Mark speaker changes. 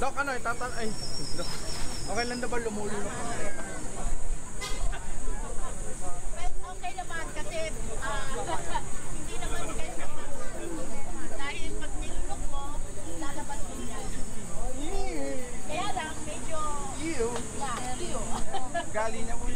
Speaker 1: Dok, ano, itatan... Ay, okay lang daw ba lumulunok?
Speaker 2: Well, okay naman kasi ah, hindi naman kayo dahil pag nilunok mo, lalabas mo yan. Kaya lang, medyo
Speaker 1: Ew.
Speaker 2: yeah, ew.
Speaker 1: Gali niya po